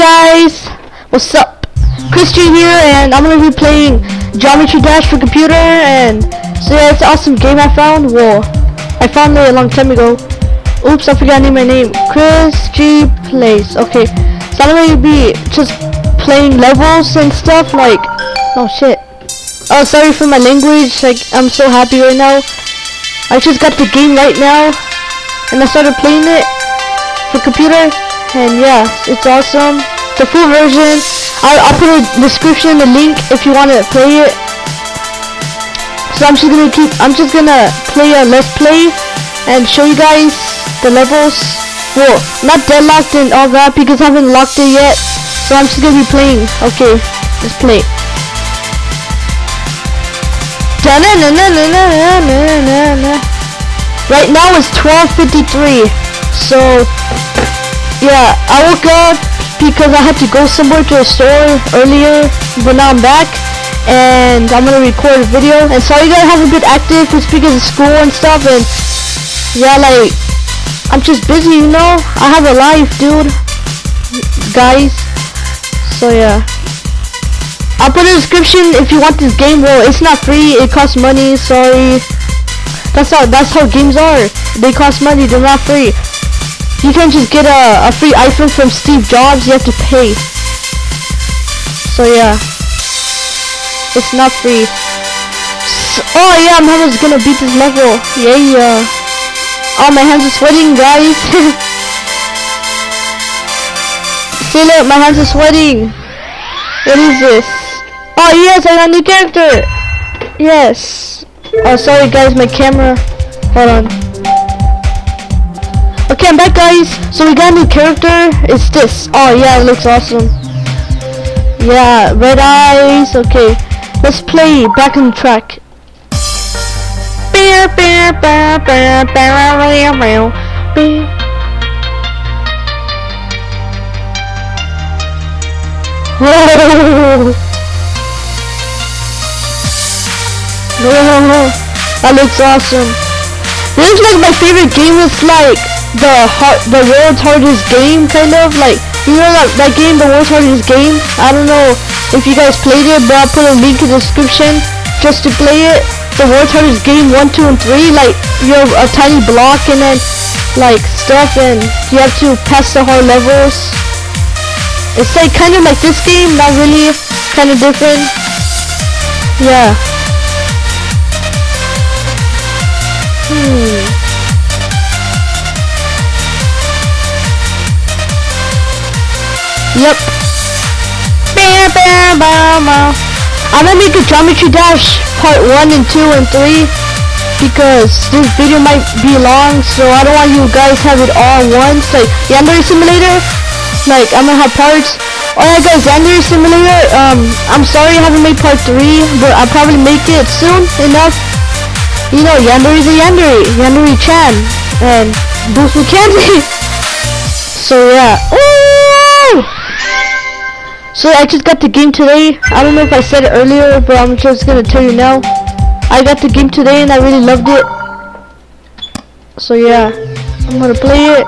guys, what's up? Christian here, and I'm gonna be playing Geometry Dash for computer, and so yeah, it's an awesome game I found. Well, I found it a long time ago. Oops, I forgot to name my name. Chris G Plays. Okay, so I'm gonna be just playing levels and stuff like. Oh shit. Oh, sorry for my language. Like, I'm so happy right now. I just got the game right now, and I started playing it for computer. And yeah, it's awesome. The full version, I'll, I'll put a description, the link if you want to play it. So I'm just gonna keep, I'm just gonna play a let's play and show you guys the levels. Well, not deadlocked and all that because I haven't locked it yet. So I'm just gonna be playing. Okay, let's play. Right now it's 12:53. So yeah, I woke up because I had to go somewhere to a store earlier, but now I'm back and I'm gonna record a video. And sorry guys haven't been active just because of school and stuff. And yeah, like I'm just busy, you know. I have a life, dude, guys. So yeah. I'll put a description if you want this game. Well, it's not free. It costs money. Sorry. That's how that's how games are. They cost money. They're not free. You can't just get a, a free iPhone from Steve Jobs, you have to pay. So yeah. It's not free. So, oh yeah, I'm almost gonna beat this level. Yeah, yeah. Oh, my hands are sweating, guys. See, look, my hands are sweating. What is this? Oh yes, I got a new character. Yes. Oh, sorry guys, my camera. Hold on. I'm back guys. So we got a new character. It's this. Oh yeah, it looks awesome. Yeah, red eyes. Okay, let's play back on track. That looks awesome. This is like my favorite game. It's like the hard, the world's hardest game, kind of like you know that that game, the world's hardest game. I don't know if you guys played it, but I'll put a link in the description just to play it. The world's hardest game one, two, and three. Like you have a tiny block and then like stuff, and you have to pass the hard levels. It's like kind of like this game, not really, kind of different. Yeah. Hmm. Yep. I'm gonna make a Geometry Dash part 1 and 2 and 3 because this video might be long so I don't want you guys have it all once like Yandere Simulator like I'm gonna have parts. Alright guys Yandere Simulator um I'm sorry I haven't made part 3 but I'll probably make it soon enough. You know Yandere's a Yandere Yandere Chan and Bruce McKenzie so yeah. Ooh! So I just got the game today. I don't know if I said it earlier, but I'm just gonna tell you now. I got the game today and I really loved it. So yeah, I'm gonna play it.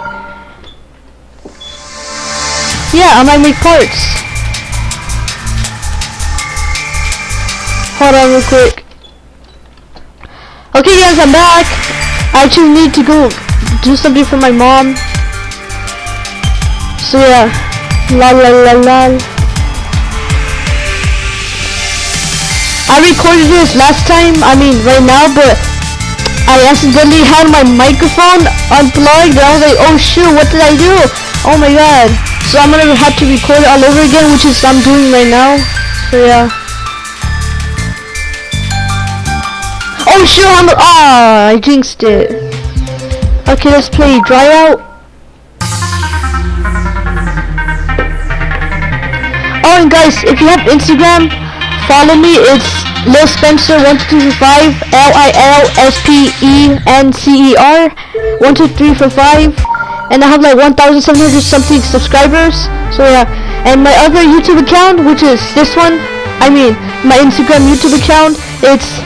Yeah, I might make parts. Hold on real quick. Okay guys, I'm back. I actually need to go do something for my mom. So yeah, la la la la. I recorded this last time, I mean right now, but I accidentally had my microphone unplugged and I was like, oh shoot, what did I do? Oh my god. So I'm gonna have to record it all over again, which is I'm doing right now. So yeah. Oh shoot, I'm, ah, I jinxed it. Okay, let's play dry out. Oh, and guys, if you have Instagram, follow me. It's Lil Spencer 1235 L-I-L-S-P-E-N-C-E-R 1235 and I have like 1,700 something subscribers so yeah and my other YouTube account which is this one I mean my Instagram YouTube account it's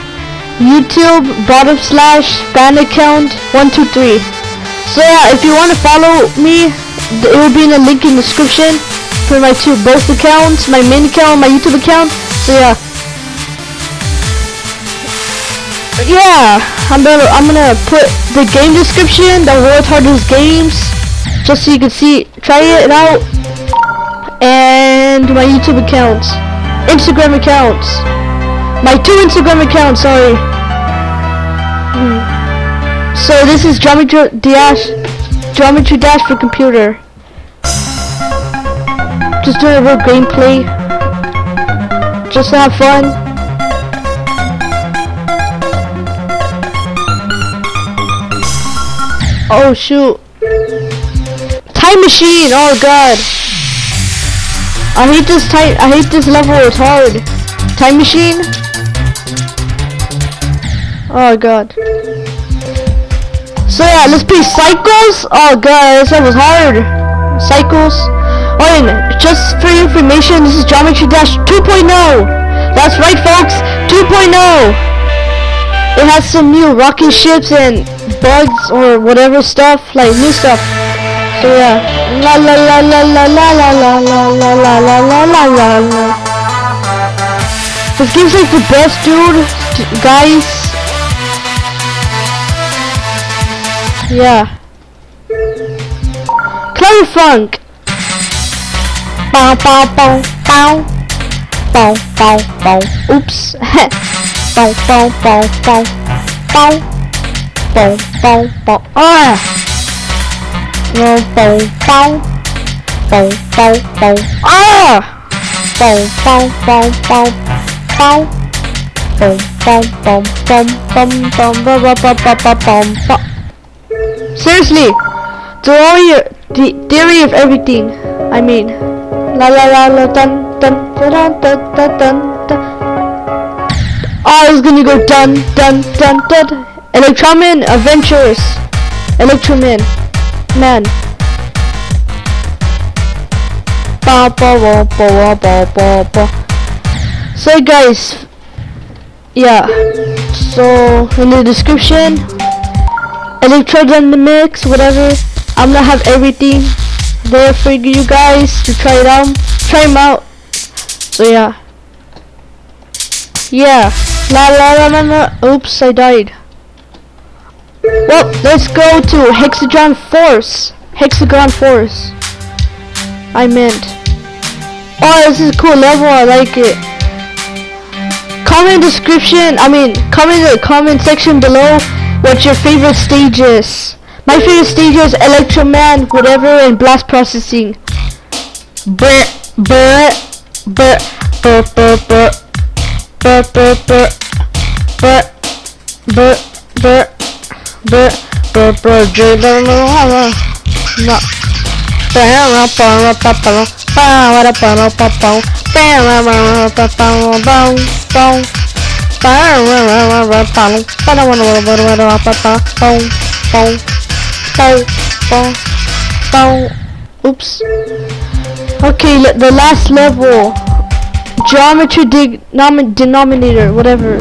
YouTube bottom slash fan account 123 so yeah if you want to follow me it will be in the link in the description for my two both accounts, my main account, my YouTube account. So yeah. Yeah, I'm gonna I'm gonna put the game description, the world's hardest games, just so you can see, try it out, and my YouTube accounts, Instagram accounts, my two Instagram accounts. Sorry. Hmm. So this is Geometry Dash, Geometry Dash for computer. Just doing a real gameplay, just to have fun. Oh shoot. Time machine, oh god. I hate this time I hate this level, it's hard. Time machine? Oh god. So yeah, let's play Cycles. Oh god, this level's hard. Cycles. Oh and just for your information, this is Geometry Dash 2.0. That's right folks, 2.0. It has some new rocket ships and bugs or whatever stuff, like new stuff. So yeah. La la la la la la la la la la la la la la. This game's like the best, dude. Guys. Yeah. Clutterfunk. Bow bow bow bow. Bow bow bow. Oops. Bow bow bow. Bow bông bông bông à bông bông bông bông bông bông à bông bông bông bông bông bông bông bông bông bông bông bông bông bông bông bông bông Seriously, the your the theory of everything. I mean, la la la la dun dun dun dun dun dun. Oh, I was gonna go dun dun dun dun. Electroman Adventures. Electroman. Man. Ba ba ba ba ba ba ba. So guys, yeah. So in the description, Electrodynamix, whatever. I'm gonna have everything there for you guys to try it out. Try them out. So yeah. Yeah. La la la la la. Oops, I died. Well, let's go to Hexagon Force. Hexagon Force. I meant. Oh, this is a cool level. I like it. Comment description. I mean, comment the comment section below what your favorite stage is. My favorite stage is Electroman, whatever, and blast processing. Brr, brr, brr, brr, brr, brr, para para para para para para para para para Oops. Okay, the last level. Geometrical denominator, whatever.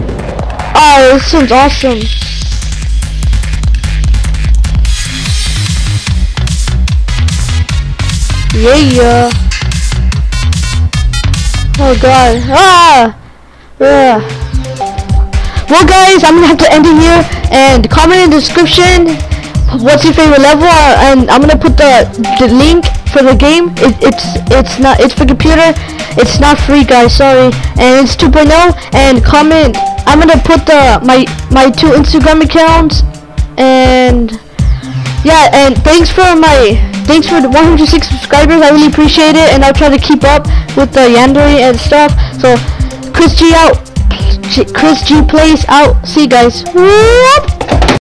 Oh, this sounds awesome. Yeah. Oh god. Ah! Yeah. Well guys, I'm gonna have to end it here and comment in the description what's your favorite level and I'm gonna put the, the link for the game. It, it's it's not it's for computer. It's not free guys, sorry. And it's 2.0 and comment I'm gonna put the my my two Instagram accounts and yeah and thanks for my Thanks for the 106 subscribers. I really appreciate it, and I'll try to keep up with the Yandere and stuff. So, Chris G out. Chris G plays out. See you guys. Whoop.